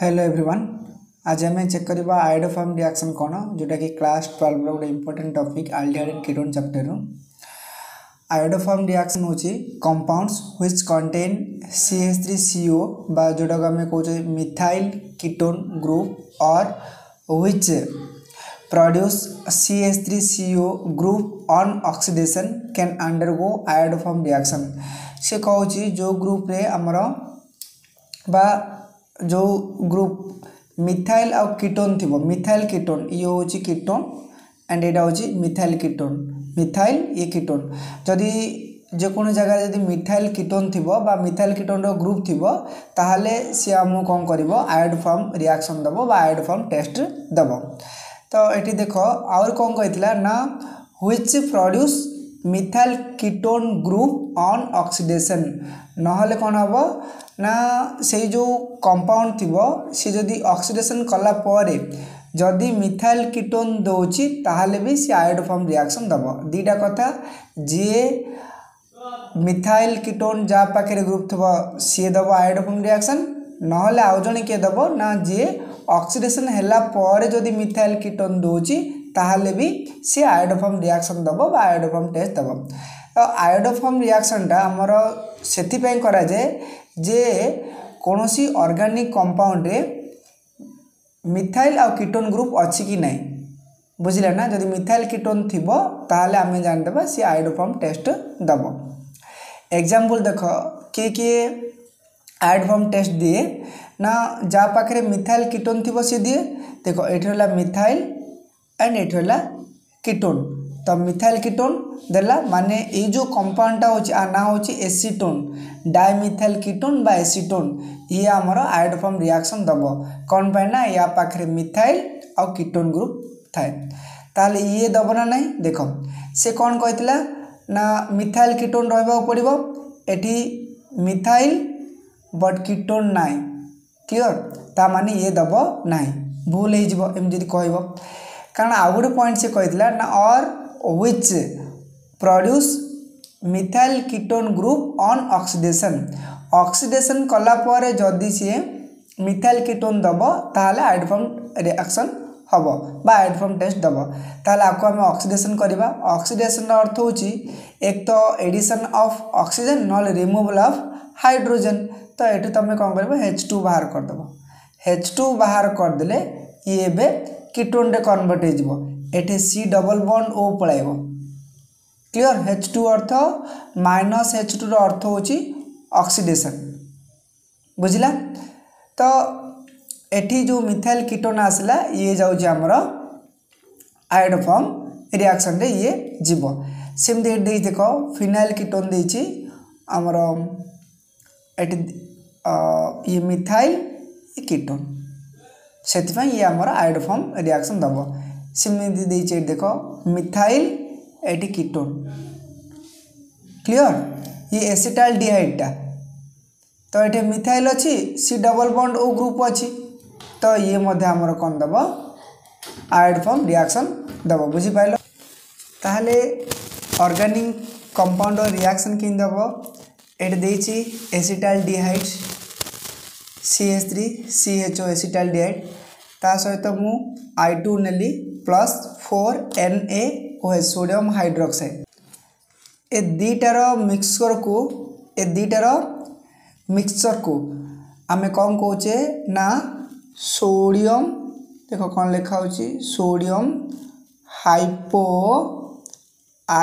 hello everyone आज आम check करवा आयोडोफार्म रिएक्शन कौन जोटा कि class twelve Rote important topic aldehyde and ketone chapter iodoform reaction हूँ compounds which contain C H three CO बा जोटा को आम मिथाइल कीटोन ग्रुप और which C CH3CO group on oxidation can undergo iodoform reaction से कहूँ जो group रे आमर बा ଯେଉଁ ଗ୍ରୁପ୍ ମିଥାଇଲ୍ ଆଉ କିଟୋନ୍ ଥିବ ମିଥାଇଲ୍ କିଟୋନ୍ ଇଏ ହେଉଛି କିଟୋନ୍ ଆଣ୍ଡ ଏଇଟା ହେଉଛି ମିଥାଇଲ୍ କିଟୋନ୍ ମିଥାଇଲ୍ ଇଏ କିଟୋନ୍ ଯଦି ଯେକୌଣସି ଜାଗାରେ ଯଦି ମିଥାଇଲ୍ କିଟୋନ୍ ଥିବ ବା ମିଥାଇଲ୍ କିଟୋନ୍ର ଗ୍ରୁପ୍ ଥିବ ତାହେଲେ ସିଏ ଆମକୁ କ'ଣ କରିବ ଆୟଡ଼ ଫର୍ମ ରିଆକ୍ସନ୍ ଦେବ ବା ଆୟଡ଼ ଫର୍ମ ଟେଷ୍ଟ ଦେବ ତ ଏଠି ଦେଖ ଆହୁରି କ'ଣ କହିଥିଲା ନା which produce methyl ketone group on oxidation নহলে କ'ଣ ହେବ ନା ସେଇ ଯେଉଁ କମ୍ପାଉଣ୍ଡ ଥିବ ସେ ଯଦି ଅକ୍ସିଡେସନ୍ କଲା ପରେ ଯଦି ମିଥାଇଲ କିଟୋନ୍ ଦେଉଛି ତାହେଲେ ବି ସେ ଆୟୋଡୋଫର୍ମ ରିଆକ୍ସନ୍ ଦେବ ଦୁଇଟା କଥା ଯିଏ ମିଥାଇଲ କିଟୋନ୍ ଯାହା ପାଖରେ ଗ୍ରୁପ୍ ଥିବ ସିଏ ଦେବ ଆୟୋଡୋଫର୍ମ ରିଆକ୍ସନ୍ ନହେଲେ ଆଉ ଜଣେ କିଏ ଦେବ ନା ଯିଏ ଅକ୍ସିଡେସନ୍ ହେଲା ପରେ ଯଦି ମିଥାଇଲ କିଟୋନ୍ ଦେଉଛି ତାହେଲେ ବି ସିଏ ଆୟୋଡୋଫର୍ମ ରିଆକ୍ସନ୍ ଦେବ ବା ଆୟୋଡୋଫର୍ମ ଟେଷ୍ଟ ଦେବ ତ ଆୟୋଡୋଫର୍ମ ରିଆକ୍ସନ୍ଟା ଆମର ସେଥିପାଇଁ କରାଯାଏ ଯେ କୌଣସି ଅର୍ଗାନିକ୍ କମ୍ପାଉଣ୍ଡରେ ମିଥାଇଲ୍ ଆଉ କିଟୋନ୍ ଗ୍ରୁପ୍ ଅଛି କି ନାହିଁ ବୁଝିଲେ ନା ଯଦି ମିଥାଇଲ୍ କିଟୋନ୍ ଥିବ ତାହେଲେ ଆମେ ଜାଣିଦେବା ସିଏ ଆୟୋଡୋଫର୍ମ ଟେଷ୍ଟ ଦେବ ଏକ୍ଜାମ୍ପଲ୍ ଦେଖ କିଏ କିଏ ଆୟୋଡୋଫର୍ମ ଟେଷ୍ଟ ଦିଏ ନା ଯାହା ପାଖରେ ମିଥାଇଲ୍ କିଟୋନ୍ ଥିବ ସିଏ ଦିଏ ଦେଖ ଏଠି ହେଲା ମିଥାଇଲ୍ অ্যান্ড এটা হল কিটোন তো মিথাইল কিটোন দেলা মানে এই যে কম্পাউন্ডটা হচ্ছে আর না হচ্ছে এসিটোন ডাইমিথাইল কিটোন বা এসিটোন ইয়ে আমার আয়োডোফর্ম রিয়াকশন দেব কোণ পাই না ইয়া পাখে মিথাইল আও কিটোন গ্রুপ থাকে তাহলে ইয়ে দেব না নাই দেখ সে কোণ কইতলা না মিথাইল কিটোন রহবাক পড়ব এটি মিথাইল বট কিটোন নাই ক্লিয়র তা মানে ইয়ে দেব নাই ভুল হয়ে যাব এমনি যদি কহব कारण आउ गोटे पॉइंट से कही अर which produce methyl ketone group on oxidation oxidation कलापर जदि सी मिथाइल किटोन दब ताल आइडफम रिएक्शन हम बाइडफम टेस्ट दब ताल आपको आम अक्सीडेसन करवा अक्सीडेसन अर्थ हो एक तो एडिशन अफ अक्सीजेन नॉल अफ हाइड्रोजेन तो ये तुम कौन कर एच टू बाहर करदेव एच टू बाहर करदे ये କିଟୋନ୍ରେ କନଭର୍ଟ ହୋଇଯିବ ଏଠି ସି ଡବଲ୍ ବଣ୍ଡ ଓ ପଳାଇବ କ୍ଲିଅର୍ ହେଚ୍ ଟୁ ଅର୍ଥ ମାଇନସ୍ ହେଚ୍ ଟୁର ଅର୍ଥ ହେଉଛି ଅକ୍ସିଡେସନ୍ ବୁଝିଲା ତ ଏଠି ଯେଉଁ ମିଥାଇଲ୍ କିଟୋନ୍ ଆସିଲା ଇଏ ଯାଉଛି ଆମର ଆୟୋଡଫର୍ମ ରିଆକ୍ସନ୍ରେ ଇଏ ଯିବ ସେମିତି ଏଠି ଦେଇଛି ଦେଖ ଫିନାଇଲ୍ କିଟୋନ୍ ଦେଇଛି ଆମର ଏଠି ଇଏ ମିଥାଇଲ୍ କିଟୋନ୍ ସେଥିପାଇଁ ଇଏ ଆମର ଆଇଡ଼ୋଫର୍ମ ରିଆକ୍ସନ୍ ଦେବ ସେମିତି ଦେଇଛି ଏଠି ଦେଖ ମିଥାଇଲ୍ ଏଠି କିଟୋନ୍ କ୍ଲିଅର୍ ଇଏ ଏସିଟାଲ୍ ଡିହାଇଡ଼୍ଟା ତ ଏଠି ମିଥାଇଲ୍ ଅଛି C double bond O group ଅଛି ତ ଇଏ ମଧ୍ୟ ଆମର କ'ଣ ଦେବ ଆଇଡ଼ଫର୍ମ ରିଆକ୍ସନ୍ ଦେବ ବୁଝିପାରିଲ ତାହେଲେ ଅର୍ଗାନିକ୍ କମ୍ପାଉଣ୍ଡର ରିଆକ୍ସନ୍ କେମିତି ଦେବ ଏଠି ଦେଇଛି acetaldehyde C H three C H O acetaldehyde ତା ସହିତ ମୁଁ ଆଇ ଟୁ ନେଲି plus four N A OH sodium hydroxide ଏ ଦୁଇଟାର ମିକ୍ସଚର୍କୁ ଏ ଦୁଇଟାର ମିକ୍ସଚର୍କୁ ଆମେ କ'ଣ କହୁଛେ ନା ସୋଡ଼ିୟମ୍ ଦେଖ କ'ଣ ଲେଖା ହେଉଛି ସୋଡ଼ିୟମ୍ ହାଇପୋ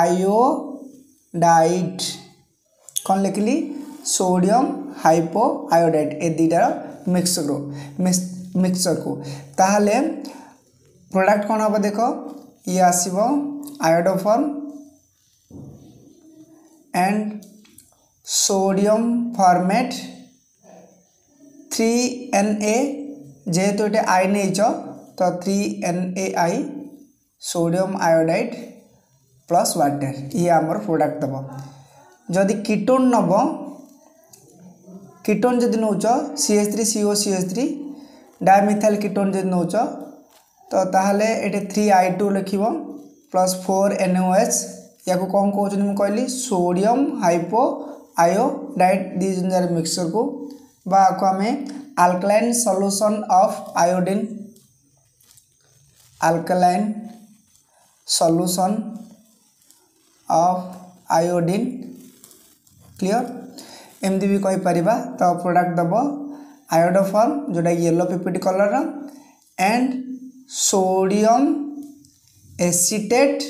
ଆୟୋଡାଇଟ୍ କ'ଣ ଲେଖିଲି সোডিয়াম হাইপো আয়োডাইড এ দুইটার মিক্সর মিক্সচরকু তাহলে প্রডক্ট কোণ হব দেখ ই আসব iodoform and sodium formate three N A যেহেতু এটা আই নেইছ তো three N A I sodium iodide plus water ইয়ে আমার প্রডক্ট দেব যদি কিটোন নব କିଟୋନ୍ ଯଦି ନେଉଛ C S three C O C S three dimethyl ketone ଯଦି ନେଉଛ ତ ତାହେଲେ ଏଠି ଥ୍ରୀ ଆଇ ଟୁ ଲେଖିବ plus four N O H ୟାକୁ କ'ଣ କହୁଛନ୍ତି ମୁଁ କହିଲି ସୋଡ଼ିୟମ୍ ହାଇପୋ ଆୟୋ ଡାଇଟ୍ ଦୁଇ ଜଣ ଯାକ ମିକ୍ସରକୁ ବା ଆକୁ ଆମେ alkaline solution of iodine alkaline solution of iodine clear ଏମିତି ବି କହିପାରିବା ତ ପ୍ରଡ଼କ୍ଟ ଦେବ ଆୟୋଡ଼ୋଫର୍ମ ଯେଉଁଟାକି ୟେଲୋ ପିପିଟି କଲର୍ର and sodium acetate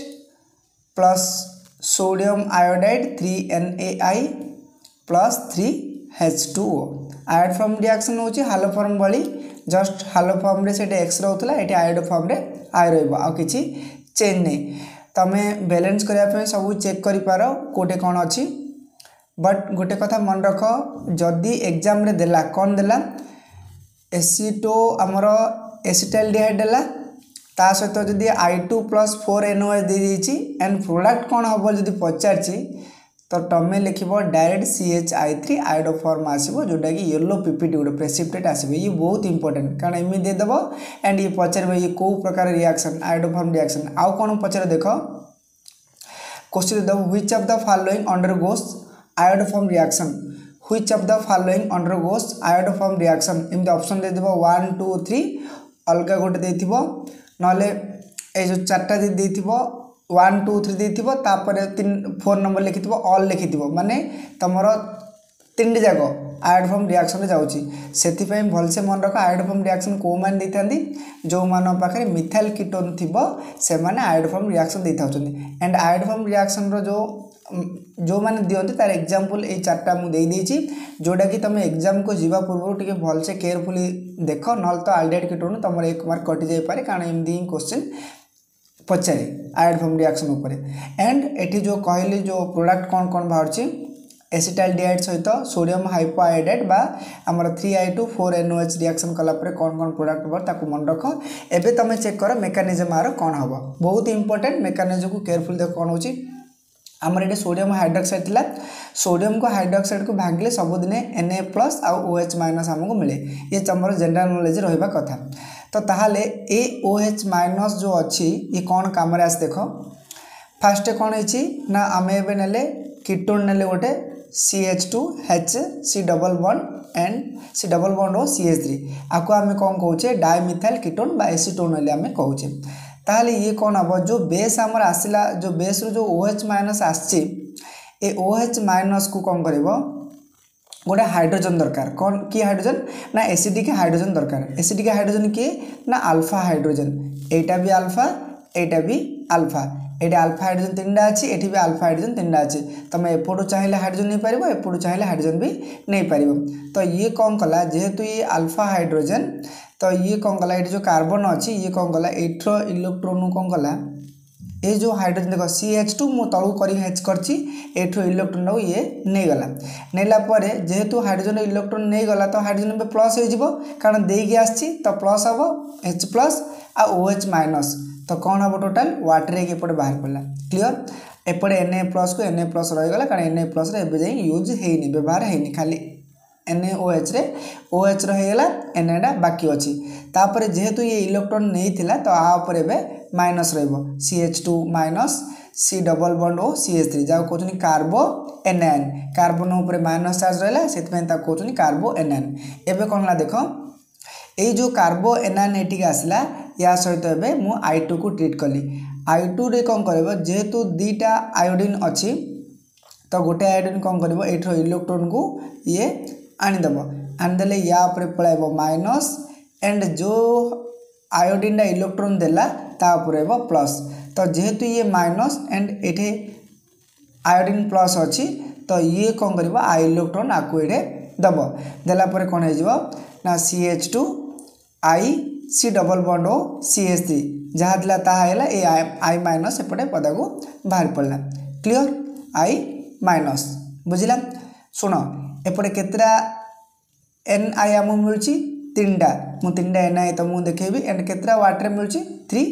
plus sodium iodide three N A I plus three H two O iodoform reaction ହେଉଛି ହାଲୋ ଫର୍ମ ଭଳି just ହାଲୋ ଫର୍ମରେ ସେଠି ଏକ୍ସ ରହୁଥିଲା ଏଠି ଆୟୋଡ଼ ଫର୍ମରେ ଆୟ ରହିବ ଆଉ କିଛି ଚେଞ୍ଜ ନାହିଁ ତୁମେ ବାଲାନ୍ସ କରିବା ପାଇଁ ସବୁ ଚେକ୍ କରିପାର କେଉଁଠି କ'ଣ ଅଛି ବଟ୍ ଗୋଟେ କଥା ମନେ ରଖ ଯଦି ଏକ୍ଜାମ୍ରେ ଦେଲା କ'ଣ ଦେଲା ଏସିଟୋ ଆମର ଏସିଟାଇଲ୍ ଡିହାଇଡ୍ ଦେଲା ତା ସହିତ ଯଦି I two plus four N OS ଦେଇଦେଇଛି ଆଣ୍ଡ ପ୍ରୋଡ଼କ୍ଟ କ'ଣ ହେବ ଯଦି ପଚାରିଛି ତ ତୁମେ ଲେଖିବ direct C H I three iodoform ଆସିବ ଯେଉଁଟାକି ୟେଲୋ ପିପିଟି ଗୋଟେ ପ୍ରେସିପ୍ଟେଟ୍ ଆସିବ ଇଏ ବହୁତ ଇମ୍ପୋର୍ଟାଣ୍ଟ କାରଣ ଏମିତି ଦେଇଦେବ ଆଣ୍ଡ ଇଏ ପଚାରିବ ଇଏ କେଉଁ ପ୍ରକାର ରିଆକ୍ସନ୍ ଆଇଡ଼ୋ ଫର୍ମ ରିଆକ୍ସନ୍ ଆଉ କ'ଣ ପଚାର ଦେଖ question Dev which of the following undergoes iodoform reaction which of the following undergoes iodoform reaction एमती अप्सन दे वन टू थ्री अलग गोटे दे ना जो चार्टा दे वन टू थ्री देपर तीन फोर नंबर लिखि अल लिखि मानने तुम तीन जाक आयोडोफॉर्म रिएक्शन जाऊँगी भलसे मन रख आयोडोफर्म रिएक्शन कौ मैंने दे जो मान पाखे मिथाइल कीटोन थी से आयोडोफर्म रिएक्शन दे था एंड आयोडोफॉर्म रिएक्शन रो ଯେଉଁମାନେ ଦିଅନ୍ତି ତା'ର ଏକ୍ଜାମ୍ପଲ୍ ଏଇ ଚାରିଟା ମୁଁ ଦେଇଦେଇଛି ଯେଉଁଟାକି ତୁମେ ଏକ୍ଜାମ୍କୁ ଯିବା ପୂର୍ବରୁ ଟିକେ ଭଲସେ କେୟାରଫୁଲି ଦେଖ ନହେଲେ ତ ଆଲଡେଟ୍ କିଟରୁ ତୁମର ଏକ ମାର୍କ କଟିଯାଇପାରେ କାରଣ ଏମିତି ହିଁ କୋଶ୍ଚିନ୍ ପଚାରେ ଆଏଡ଼ ଫର୍ମ ରିଆକ୍ସନ୍ ଉପରେ ଆଣ୍ଡ ଏଠି ଯେଉଁ କହିଲି ଯେଉଁ ପ୍ରଡ଼କ୍ଟ କ'ଣ କ'ଣ ବାହାରୁଛି ଏସିଟାଲ୍ ଡିଆଇଡ୍ ସହିତ ସୋଡ଼ିୟମ୍ ହାଇପୋ ଆୟୋଡ଼ାଇଡ୍ ବା ଆମର three I two four N O H reaction କଲା ପରେ କ'ଣ କ'ଣ ପ୍ରଡ଼କ୍ଟ ହେବ ତାକୁ ମନେ ରଖ ଏବେ ତୁମେ ଚେକ୍ କର ମେକାନିଜମ୍ ଆର କ'ଣ ହେବ ବହୁତ ଇମ୍ପୋର୍ଟାଣ୍ଟ ମେକାନିଜମ୍କୁ କେୟାରଫୁଲ୍ ଦେଖ କ'ଣ ହେଉଛି आमर ये सोडियम हाइड्रक्साइड था सोडियम को हाइड्रक्साइड को भागिले सबुदिन N A plus O H minus आमको मिले ये आमर जेनेल नलेज रहा कथा तो ताहले ए ओ एच माइनस जो अच्छी ये कौन काम आस देख फास्ट कौन है ना आम एवं ने किटोन ने गोटे C H two H C double one and C double one और सी एच थ्री आपको आम कौन कौचे डायमिथाइल किटोन एसीटोन आम कौचे তাহলে ইয়ে কোণ হব যে বেস আমার আসিলা যে বেস্রু যে ওএচ মাইনস আসছে এ ওএচ মাইনস কু কম করব গোটে হাইড্রোজেন দরকার কোন কি হাইড্রোজেন না এসিডিকে হাইড্রোজেন দরকার এসিডিকে হাইড্রোজেন কি না আলফা হাইড্রোজেন এইটা বি আলফা এইটা বি আলফা ଏଠି ଆଲଫା ହାଇଡ୍ରୋଜେନ୍ ତିନିଟା ଅଛି ଏଠି ବି ଆଲଫା ହାଇଡ୍ରୋଜେନ୍ ତିନିଟା ଅଛି ତୁମେ ଏପଟୁ ଚାହିଁଲେ ହାଇଡ୍ରୋଜେନ୍ ନେଇପାରିବ ଏପଟୁ ଚାହିଁଲେ ହାଇଡ୍ରୋଜେନ୍ ବି ନେଇପାରିବ ତ ଇଏ କ'ଣ କଲା ଯେହେତୁ ଇଏ ଆଲଫା ହାଇଡ୍ରୋଜେନ୍ तो ये कौन गला जो कार्बन अच्छी ये कौन गला यार इलेक्ट्रोन कौन गला ये जो हाइड्रोजन देख सी एच टू मु तलू कर हेच करची इलेक्ट्रोन टाक ये नहींगला नेलापर जेहेतु हाइड्रोजन इलेक्ट्रोन नहींगला तो हाइड्रोजन पे प्लस हो कारण देकी आसी प्लस हम एच प्लस आ ओएच माइनस तो कौन हम टोटाल व्वाटर एपटे बाहर पड़ा क्लीयर एपटे एन ए प्लस को एन ए प्लस रहीगला कारण एन ए प्लस एवं यूज होनी व्यवहार होनी खाली ଏନ୍ଏଓଏଚ୍ରେ ଓ ଏଚ୍ ରହିଗଲା ଏନ୍ଏଟା ବାକି ଅଛି ତାପରେ ଯେହେତୁ ଇଏ ଇଲେକ୍ଟ୍ରନ୍ ନେଇଥିଲା ତ ଆ ଉପରେ ଏବେ ମାଇନସ୍ ରହିବ C H two minus C double bond O C H three ଯାହାକୁ କହୁଛନ୍ତି କାର୍ବୋ ଏନ୍ଆଇନ୍ କାର୍ବନ୍ ଉପରେ ମାଇନସ୍ ଚାର୍ଜ ରହିଲା ସେଥିପାଇଁ ତାକୁ କହୁଛନ୍ତି କାର୍ବୋ ଏନ୍ଆଇନ୍ ଏବେ କ'ଣ ହେଲା ଦେଖ ଏଇ ଯେଉଁ କାର୍ବୋ ଏନ୍ଆଇନ୍ ଏଠିକି ଆସିଲା ଏହା ସହିତ ଏବେ ମୁଁ ଆଇ ଟୁକୁ ଟ୍ରିଟ୍ କଲି ଆଇ ଟୁରେ କ'ଣ କରିବ ଯେହେତୁ ଦୁଇଟା ଆୟୋଡ଼ିନ୍ ଅଛି ତ ଗୋଟେ ଆୟୋଡ଼ିନ୍ କ'ଣ କରିବ ଏଇଠିର ଇଲେକ୍ଟ୍ରୋନ୍କୁ ଇଏ આણી દબ આણી દેલે યા ଉପରେ પળાઇબ માઇનસ એન્ડ જો આયોડિનટા ઇલેક્ટ્રોન દેલા તા ઉપરે હેબ પ્લસ તો જેહેતુ ଇଏ માઇનસ એન્ડ એઠે આયોડિન પ્લસ અછી તો ଇଏ କ'ଣ କରିବ આ ઇલેક્ટ્રોન આକୁ ଏଠେ ଦବ ଦେଲା ପରେ କ'ଣ ହେଇଯିବ ନା C H two I C double bond O C H three ଯାହା ଥିଲା ତାହା ହେଲା ଏ ଆଇ ମାଇନସ୍ ଏପଟେ ପଦାକୁ ବାହାରି ପଡ଼ିଲା କ୍ଲିଅର୍ ଆଇ ମାଇନସ୍ ବୁଝିଲା ଶୁଣ ଏପଟେ କେତେଟା ଏନ୍ ଆଇ ଆମକୁ ମିଳୁଛି ତିନିଟା ମୁଁ ତିନିଟା ଏନ୍ ଆଇ ତୁମକୁ ଦେଖେଇବି ଆଣ୍ଡ କେତେଟା ୱାଟରେ ମିଳୁଛି ଥ୍ରୀ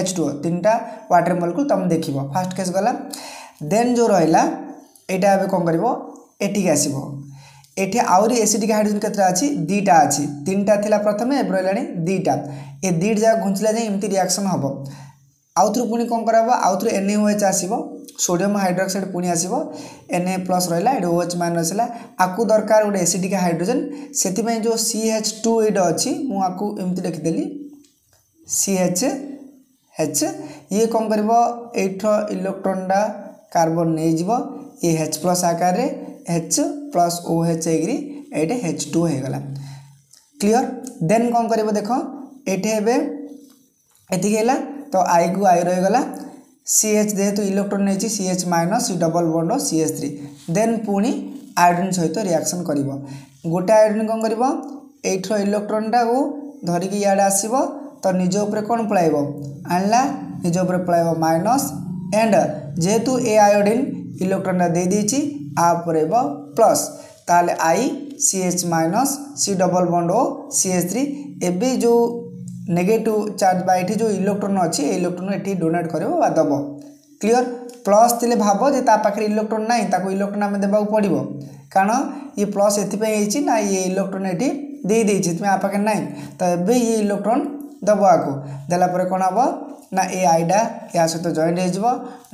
ଏଚ୍ ଟୁ ଓ ତିନିଟା ୱାଟର ମଲ୍କୁ ତୁମେ ଦେଖିବ ଫାର୍ଷ୍ଟ କେସ୍ ଗଲା ଦେନ୍ ଯେଉଁ ରହିଲା ଏଇଟା ଏବେ କ'ଣ କରିବ ଏଠିକି ଆସିବ ଏଠି ଆହୁରି ଏସିଡ଼ିକ୍ ହାଇଡ୍ରୋଜେନ୍ କେତେଟା ଅଛି ଦୁଇଟା ଅଛି ତିନିଟା ଥିଲା ପ୍ରଥମେ ଏବେ ରହିଲାଣି ଦୁଇଟା ଏ ଦୁଇଟା ଯାକ ଘୁଞ୍ଚିଲା ଯାଇ ଏମିତି ରିଆକ୍ସନ୍ ହେବ ଆଉଥରୁ ପୁଣି କ'ଣ କରାହେବ ଆଉଥରୁ ଏନ୍ ଏଚ୍ ଆସିବ সোডিয়াম হাইড্রোক্সাইড পুঁ আসব এনএ প্লস রহলা এটি ওএচ মাইনস হল আকু দরকার গোটে এসিডিক হাইড্রোজেন সেপাই যে সিএচ টু এইটা অছি মু আকু এমতি লিখিদেলি সিএচ এচ ইয়ে কম করব এইঠ ইলেকট্রনটা কার্বন নিয়ে যাব ইয়ে এচ প্লস আকারে এচ প্লস ও এচ হয়ে এইটা এচ টু হয়ে গলা ক্লিয়ার দেন কম করব দেখ এটি এবে এটি হল তো আই কু আই রহিগলা সিএচ যেহেতু electron নেইছি CH minus C double bond CH three then পুঁ iodine সহিত রিয়াকশন করব গোটে আয়োডিন কম করব এইঠর ইলেকট্রনটা ধরিকি ইয়াড়ে আসব তো নিজ উপরে কোণ পলাইব আনলা নিজ উপরে পলাইব মাইনস এন্ড যেহেতু এ আয়োডিন ইলেকট্রনটা দিয়ে দিয়েছি আ পড়াইব প্লস তাহলে I CH minus C double bond O CH three এবে যে ନେଗେଟିଭ୍ ଚାର୍ଜ ବା ଏଠି ଯେଉଁ ଇଲେକ୍ଟ୍ରୋନ୍ ଅଛି ଏ ଇଲେକ୍ଟ୍ରୋନ୍ ଏଠି ଡୋନେଟ୍ କରିବ ବା ଦେବ କ୍ଲିଅର୍ ପ୍ଲସ୍ ଥିଲେ ଭାବ ଯେ ତା ପାଖରେ ଇଲେକ୍ଟ୍ରୋନ୍ ନାହିଁ ତାକୁ ଇଲେକ୍ଟ୍ରୋନ୍ ଆମେ ଦେବାକୁ ପଡ଼ିବ କାରଣ ଇଏ ପ୍ଲସ୍ ଏଥିପାଇଁ ହେଇଛି ନା ଇଏ ଇଲେକ୍ଟ୍ରୋନ୍ ଏଠି ଦେଇଦେଇଛି ସେଥିପାଇଁ ଆ ପାଖରେ ନାହିଁ ତ ଏବେ ଇଏ ଇଲେକ୍ଟ୍ରୋନ୍ ଦେବ ଆକୁ ଦେଲା ପରେ କ'ଣ ହେବ ନା ଏ ଆଇଟା ଏହା ସହିତ ଜଏଣ୍ଟ ହେଇଯିବ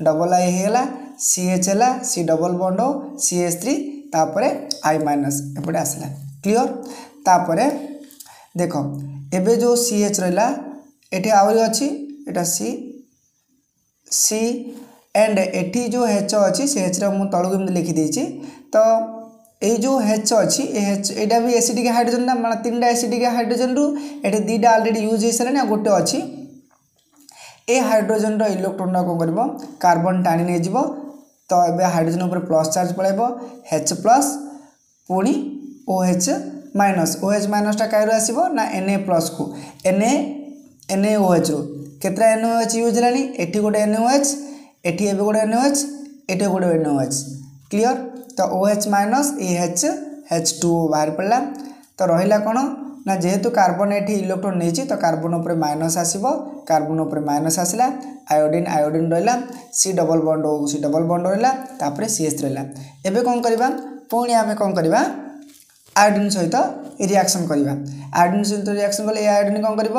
ଡବଲ୍ ଆଇ ହେଇଗଲା ସି ଏଚ୍ ହେଲା ସି ଡବଲ୍ ବଣ୍ଡ ହଉ ସି ଏଚ୍ ଥ୍ରୀ ତାପରେ ଆଇ ମାଇନସ୍ ଏପଟେ ଆସିଲା କ୍ଲିଅର୍ ତାପରେ ଦେଖ এবে जो सी एच रहा এটি আহরি सी এটা एंड एटी जो हेच अच्छी से हेच तौक एम लिखिदे तो यो जो हेच अच्छी हेच यहाँ भी एसीडिक हाइड्रोजेन ना मैं तीन टाइम एसीडिक हाइड्रोजेन रु ये दुईटा अलरेडी यूज हो सारे गोटे अच्छी ए हाइड्रोजेन इलेक्ट्रोन कौन कर कार्बन टाणी नहीं जीव तो ये हाइड्रोजेन उपर प्लस चार्ज पल हेच प्लस पुणी O H minus O H ମାଇନସ୍ଟା କାହିଁରୁ ଆସିବ ନା N A ପ୍ଲସ୍କୁ N A N A O ଏଚ୍ରୁ କେତେଟା ଏନ୍ ଓ ଏଚ୍ ୟୁଜ୍ ହେଲାଣି ଏଠି ଗୋଟେ ଏନ୍ ଓ ଏଚ୍ ଏଠି ଏବେ ଗୋଟେ ଏନ୍ ଓ ଏଚ୍ ଏଠି ଗୋଟେ ଏନ୍ ଓ ଏଚ୍ କ୍ଲିଅର୍ ତ ଓ ଏଚ୍ ମାଇନସ୍ ଇ ଏଚ୍ ଏଚ୍ ଟୁ ଓ ବାହାରି ପଡ଼ିଲା ତ ରହିଲା କ'ଣ ନା ଯେହେତୁ କାର୍ବନ୍ ଏଠି ଇଲେକ୍ଟ୍ରୋନ୍ ନେଇଛି ତ କାର୍ବନ୍ ଉପରେ ମାଇନସ୍ ଆସିବ କାର୍ବନ୍ ଉପରେ ମାଇନସ୍ ଆସିଲା ଆୟୋଡ଼ିନ୍ ଆୟୋଡ଼ିନ୍ ରହିଲା C double bond O C double bond ରହିଲା ତାପରେ ସି ଏଚ୍ ରହିଲା ଏବେ କ'ଣ କରିବା ପୁଣି ଆମେ କ'ଣ କରିବା ଆୟୋଡିନ୍ ସହିତ ରିଆକ୍ସନ୍ କରିବା ଆୟୋଡିନ୍ ସହିତ ରିଆକ୍ସନ୍ କଲେ ଏ ଆୟୋଡିନ୍ କ'ଣ କରିବ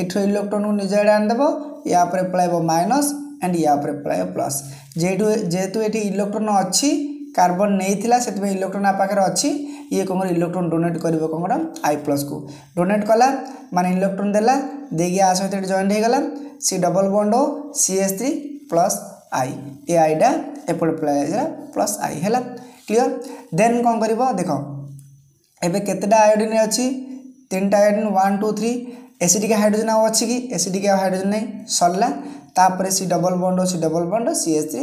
ଏଠୁ ଇଲେକ୍ଟ୍ରୋନ୍କୁ ନିଜ ଆଡ଼େ ଆଣିଦେବ ୟା ଉପରେ ପଳାଇବ ମାଇନସ୍ ଆଣ୍ଡ ୟା ଉପରେ ପଳାଇବ ପ୍ଲସ୍ ଯେହେତୁ ଯେହେତୁ ଏଠି ଇଲେକ୍ଟ୍ରୋନ୍ ଅଛି କାର୍ବନ ନେଇଥିଲା ସେଥିପାଇଁ ଇଲେକ୍ଟ୍ରୋନ୍ ଆ ପାଖରେ ଅଛି ଇଏ କ'ଣ କରିବ ଇଲେକ୍ଟ୍ରୋନ୍ ଡୋନେଟ୍ କରିବ କ'ଣ କ'ଣ ଆଇ ପ୍ଲସ୍କୁ ଡୋନେଟ୍ କଲା ମାନେ ଇଲେକ୍ଟ୍ରୋନ୍ ଦେଲା ଦେଇକି ଆ ସହିତ ଏଠି ଜଏଣ୍ଟ ହେଇଗଲା C double bond O C H three plus I ଏ ଆଇଟା ଏପଟେ ପଳାଇଲା ପ୍ଲସ୍ ଆଇ ହେଲା କ୍ଲିଅର ଦେନ୍ କ'ଣ କରିବ ଦେଖ ଏବେ କେତେଟା ଆୟୋଡ଼ିନ୍ ଅଛି ତିନିଟା iodine one two three ଏସିଡ଼ିକା hydrogen ଆଉ ଅଛି କି ଏସିଡ଼ିକା ହାଇଡ୍ରୋଜେନ୍ ନାହିଁ ସରିଲା ତାପରେ C double bond C double bond C H three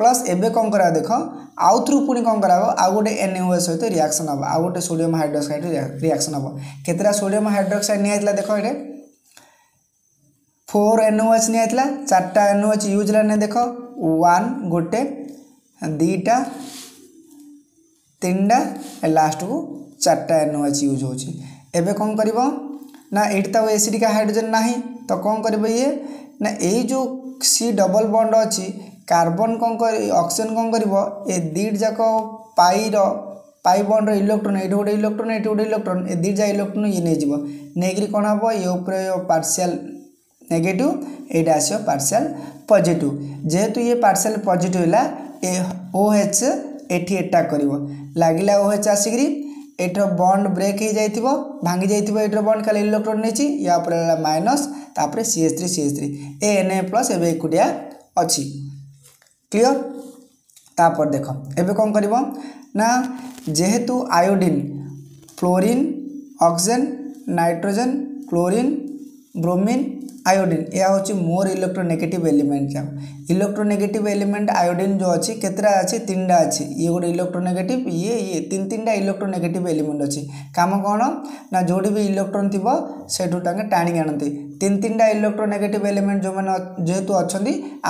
plus ଏବେ କ'ଣ କରାବ ଦେଖ ଆଉ ଥ୍ରୁ ପୁଣି କ'ଣ କରାବ ଆଉ ଗୋଟେ ଏନ୍ ଓ ସହିତ ରିଆକ୍ସନ୍ ହେବ ଆଉ ଗୋଟେ ସୋଡ଼ିୟମ୍ ହାଇଡ୍ରୋକ୍ସାଇଡ଼ ରିଆକ୍ସନ୍ ହେବ କେତେଟା ସୋଡ଼ିୟମ୍ ହାଇଡ୍ରୋକ୍ସାଇଡ଼ ନିଆଯାଇଥିଲା ଦେଖ ଏଇଟା ଫୋର୍ ଏନ୍ ଓ ଏଚ୍ ନିଆଯାଇଥିଲା ଚାରିଟା ଏନ୍ ଓ ଏଚ୍ ୟୁଜ୍ ହେଲାନି ଦେଖ ୱାନ୍ ଗୋଟେ ଦୁଇଟା ତିନିଟା ଲାଷ୍ଟକୁ ଚାରିଟା ଏନ୍ ଓ ଏଚ୍ ୟୁଜ୍ ହେଉଛି ଏବେ କ'ଣ କରିବ ନା ଏଇଠି ତ ଆଉ ଏସିଡ଼ିକା ହାଇଡ୍ରୋଜେନ୍ ନାହିଁ ତ କ'ଣ କରିବ ଇଏ ନା ଏଇ ଯେଉଁ ସି ଡବଲ୍ ବଣ୍ଡ ଅଛି କାର୍ବନ୍ କ'ଣ କରି ଅକ୍ସିଜେନ୍ କ'ଣ କରିବ ଏ ଦୁଇଟି ଯାକ ପାଇର ପାଇ ବଣ୍ଡର ଇଲେକ୍ଟ୍ରୋନ୍ ଏଇଠି ଗୋଟେ ଇଲେକ୍ଟ୍ରୋନ୍ ଏଇଠି ଗୋଟେ ଇଲେକ୍ଟ୍ରୋନ୍ ଏ ଦୁଇଟା ଇଲେକ୍ଟ୍ରୋନ୍ ଇଏ ନେଇଯିବ ନେଇକିରି କ'ଣ ହେବ ଏ ଉପରେ ପାର୍ସିଆଲ୍ ନେଗେଟିଭ୍ ଏଇଟା ଆସିବ ପାର୍ସିଆଲ୍ ପଜିଟିଭ୍ ଯେହେତୁ ଇଏ ପାର୍ସିଆଲ୍ ପଜିଟିଭ୍ ହେଲା ଏ ଓ ଏଚ୍ ଏଠି ଏଟାକ୍ କରିବ ଲାଗିଲା ଓ ଏଚ୍ ଆସିକିରି এটার বন্ড ব্রেক হয়ে যাই ভাঙ্গি যাই এটার বন্ড খালি ইলেকট্রন নেছি ইয়া উপরে হল মাইনস তাপরে সিএস থ্রি সিএস থ্রি এ এন এ প্লস এবে একুটিয়া অছি ক্লিয়র তাপর দেখ এবে কম করব না যেহেতু iodine fluorine oxygen nitrogen chlorine bromine iodine या हूँ मोर इलेक्ट्रोनेगेटिव एलिमेंट जाओ इलेक्ट्रोनेगेटिव एलिमेंट आयोडीन जो अच्छी केतटा अच्छी तीन टाइम अच्छी ये गोटे इलेक्ट्रोनेगेटिव ये ये तीन तीन टाइम इलेक्ट्रोनेगेटिव एलिमेंट अच्छी कम कौन ना जोटी भी इलेक्ट्रोन थी से टाणी आनती तीन तीन टाइम इलेक्ट्रोनेगेटिव एलिमेंट जो मैंने जेहेतु अच्छा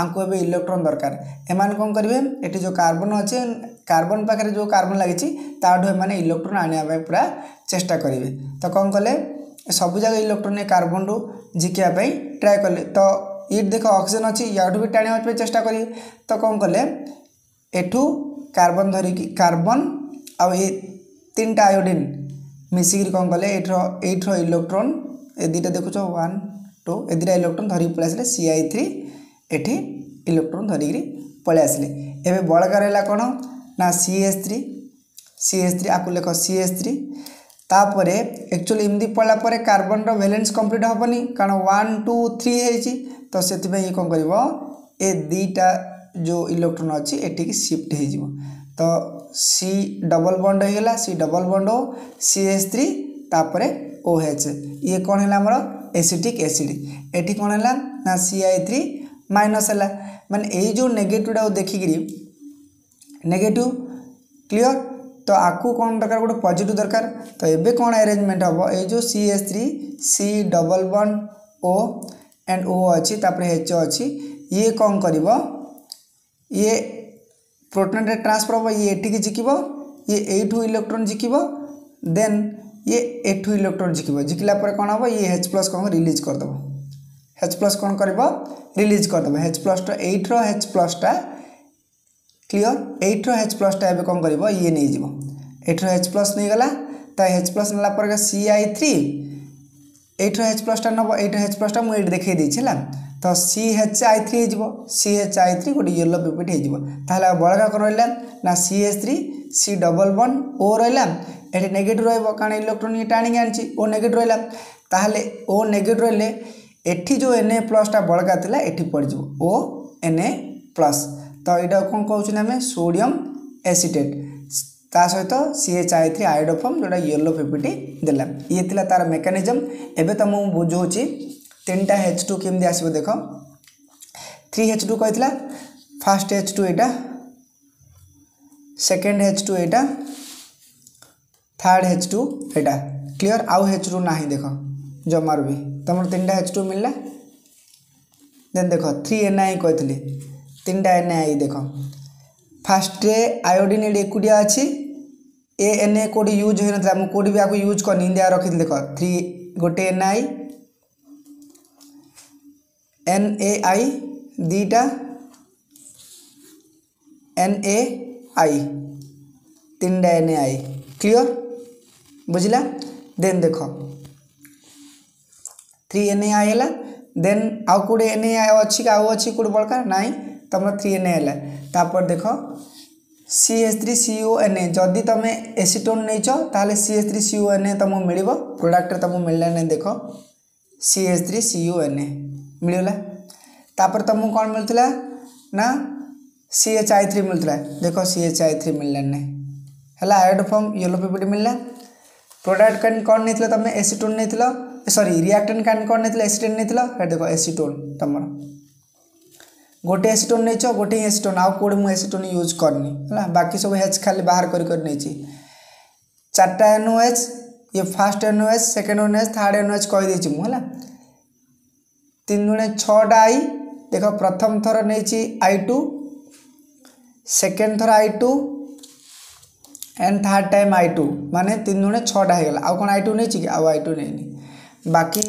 आपको ये इलेक्ट्रोन दरकार एम कौन करेंगे ये जो कार्बन अच्छे कार्बन पाखे जो कार्बन लगी ताठू इलेक्ट्रोन आने पूरा चेषा करेंगे तो कौन कले ସବୁଯାକ ଇଲେକ୍ଟ୍ରୋନ୍ କାର୍ବନରୁ ଝିକିବା ପାଇଁ ଟ୍ରାଏ କଲେ ତ ଇଟ୍ ଦେଖ ଅକ୍ସିଜେନ୍ ଅଛି ୟାଠୁ ବି ଟାଣିବା ପାଇଁ ଚେଷ୍ଟା କରିବେ ତ କ'ଣ କଲେ ଏଠୁ କାର୍ବନ ଧରିକି କାର୍ବନ ଆଉ ଏ ତିନିଟା ଆୟୋଡ଼ିନ୍ ମିଶିକିରି କ'ଣ କଲେ ଏଇଠିର ଏଇଠିର ଇଲେକ୍ଟ୍ରୋନ୍ ଏ ଦୁଇଟା ଦେଖୁଛ ୱାନ୍ ଟୁ ଏ ଦୁଇଟା ଇଲେକ୍ଟ୍ରୋନ୍ ଧରିକି ପଳେଇ ଆସିଲେ ସି ଆଇ ଥ୍ରୀ ଏଠି ଇଲେକ୍ଟ୍ରୋନ୍ ଧରିକିରି ପଳେଇ ଆସିଲେ ଏବେ ବଳକା ରହିଲା କ'ଣ ନା C H three C H three ଆକୁ ଲେଖ ସି ଏସ୍ ଥ୍ରୀ তাপরে একচুয়ালি এমতি পড়া পরে কার্বনর ভ্যালেন্স কমপ্লিট হবনি কারণ ওয়ান টু থ্রি হয়েছি তো সেপাই ইয়ে কম করব এ দুইটা যে ইলেকট্রন অছি এটিকি সিফট হয়ে যাব তো সি ডবল বন্ড হয়ে গেল C double bond O C H three তাপরে ও এচ ইয়ে কম হল আমার এসিটিক এসিড এটি কম হল না সি আই থ্রি মাইনস হল মানে এই যে নেগেটিভটা দেখিকি নেগেটিভ ক্লিয়ার तो आपको कौन दरकार गोटे पजिट दरकार तो ये कौन एरेजमेंट हम ये जो C H three C double one O and O अच्छी तापर एच अच्छी ये कौन कर ये प्रोटन ट्रांसफर हम ये एटिक जिकव ये एठ इलेक्ट्रोन जिकव दे ये एठ इलेक्ट्रोन जिकव जिकला कौन हम ये एच प्लस कौन रिलीज करदेव एच प्लस कौन कर रिलीज करदेव एच प्लस टाइट्र एच प्लसटा ক্লিয়র এইটর ଏଚ୍ ପ୍ଲସ୍ଟା ଏବେ କ'ଣ କରିବ ଇଏ ନେଇଯିବ ଏଇଠର ଏଚ୍ ପ୍ଲସ୍ ନେଇଗଲା ତ ଏଚ୍ ପ୍ଲସ୍ ନେଲା ପରେ ସି ଆଇ ଥ୍ରୀ ଏଇଠର ଏଚ୍ ପ୍ଲସ୍ଟା ନେବ ଏଇଠର ଏଚ୍ ପ୍ଲସ୍ଟା ମୁଁ ଏଇଠି ଦେଖାଇ ଦେଇଛି ହେଲା ତ ସି ଏଚ୍ ଆଇ ଥ୍ରୀ ହେଇଯିବ ସି ଏଚ୍ ଆଇ ଥ୍ରୀ ଗୋଟେ ୟେଲୋ ପିପିଟ୍ ହେଇଯିବ ତାହେଲେ ଆଉ ବଳକା କ'ଣ ରହିଲା ନା C H three C double one O ରହିଲା ଏଠି ନେଗେଟିଭ୍ ରହିବ କାରଣ ଇଲେକ୍ଟ୍ରୋନ୍ ଇଟା ଆଣିକି ଆଣିଛି ଓ ନେଗେଟିଭ୍ ରହିଲା ତାହେଲେ ଓ ନେଗେଟିଭ୍ ରହିଲେ ଏଠି ଯେଉଁ ଏନ୍ ଏ ପ୍ଲସ୍ଟା ବଳକା ଥିଲା ଏଠି ପଡ଼ିଯିବ ଓ ଏନ୍ ଏ ପ୍ଲସ୍ ତ ଏଇଟା କ'ଣ କହୁଛନ୍ତି ଆମେ ସୋଡ଼ିୟମ୍ ଏସିଟେଟ୍ ତା ସହିତ C H I three iodoform ଯେଉଁଟା ୟେଲୋ ଫିଫ୍ଟି ଦେଲା ଇଏ ଥିଲା ତା'ର ମେକାନିଜମ୍ ଏବେ ତ ମୁଁ ବୁଝଉଛି ତିନିଟା ଏଚ୍ ଟୁ କେମିତି ଆସିବ ଦେଖ থ্রি এইচ টু কইলা ফার্স্ট এইচ টু এটা সেকেন্ড এইচ টু এটা থার্ড এইচ টু এটা ক্লিয়ার আউ এইচ টু না দেখ জমার বি তোমার তিনটা এইচ টু মিললা দেন দেখ থ্রি এন আই কইলি তিনটা এনএ আই দেখ ফার্স্টে আয়োডিন এটি একুটিয়া অছি এ এনএ কোড ইউজ হয়ে নথিলা মু কোড বি আকু ইউজ করনি ইন্ডিয়া রাখিলি দেখ থ্রি গোটে N I N A I দুইটা এনএআই তিনটা এনএআই ক্লিয়ার বুঝলা দেন দেখ थ्री एन ए आई है देन आउ कौटे एन ए आई अच्छी आउ अच्छी कौटे बड़का नाई तुम थ्री एन एपर देख C H three C N A जदि तुम एसीटोन नहींच ताल C H three C O N A तुमको मिल प्रोडक्ट तुमको मिलला नहीं देख C H three C N A मिलला तुमको कौन मिलता ना सी एच आई थ्री मिलता देख सी एच आई थ्री मिलला ना आयोड फर्म येलो पेपर ला प्रोडक्ट कैंड कौन नहीं तुम एसीटोन नहीं सरी रियाक्टेन कैंड कौन नहीं एसीटेन नहीं देख एसीटोन तुम ଗୋଟେ ଏସିଟୋନ୍ ନେଇଛ ଗୋଟେ ହିଁ ଏସିଟୋନ୍ ଆଉ କେଉଁଠି ମୁଁ ଏସିଟୋନ୍ ୟୁଜ୍ କରିନି ହେଲା ବାକି ସବୁ ହେଚ୍ ଖାଲି ବାହାର କରି କରି ନେଇଛି ଚାରିଟା ଏନ୍ ଓ ଏଚ୍ ଇଏ first N O H second N O H third N O H କହିଦେଇଛି ମୁଁ ହେଲା ତିନି ଜଣେ ଛଅଟା ଆଇ ଦେଖ ପ୍ରଥମ ଥର ନେଇଛି ଆଇ ଟୁ ସେକେଣ୍ଡ ଥର I two and third time I two मानने तीन जुड़े छटा हो गला आउ कौन आई टू नहीं आउ आई टू नहीं बाकी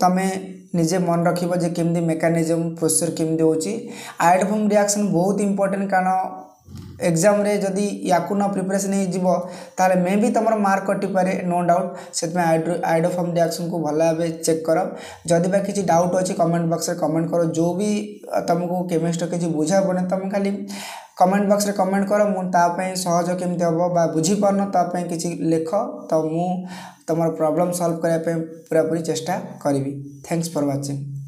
तुम्हें ନିଜେ ମନେ ରଖିବ ଯେ କେମିତି ମେକାନିଜିମ୍ ପ୍ରୋସେସ୍ କେମିତି ହେଉଛି ଆଇଡ଼ୋଫୋମ୍ ରିଆକ୍ସନ୍ ବହୁତ ଇମ୍ପୋର୍ଟାଣ୍ଟ କାରଣ ଏକ୍ଜାମ୍ରେ ଯଦି ୟାକୁ ନ ପ୍ରିପାରେସନ୍ ହେଇଯିବ ତାହେଲେ ମେ ବି ତୁମର ମାର୍କ କଟିପାରେ ନୋ ଡାଉଟ୍ ସେଥିପାଇଁ ଆଇଡୋ ଆଇଡୋଫର୍ମ ରିଆକ୍ସନ୍କୁ ଭଲ ଭାବେ ଚେକ୍ କର ଯଦି ବା କିଛି ଡାଉଟ୍ ଅଛି କମେଣ୍ଟ ବକ୍ସରେ କମେଣ୍ଟ କର ଯେଉଁ ବି ତୁମକୁ କେମିଷ୍ଟ୍ରି କିଛି ବୁଝା ପଡ଼େ ତୁମେ ଖାଲି କମେଣ୍ଟ ବକ୍ସରେ କମେଣ୍ଟ କର ମୁଁ ତା ପାଇଁ ସହଜ କେମିତି ହେବ ବା ବୁଝିପାରୁନ ତା ପାଇଁ କିଛି ଲେଖ ତ ମୁଁ ତୁମର ପ୍ରୋବ୍ଲେମ୍ ସଲ୍ଭ କରିବା ପାଇଁ ପୁରାପୁରି ଚେଷ୍ଟା କରିବି ଥ୍ୟାଙ୍କସ୍ ଫର୍ ୱାଚିଂ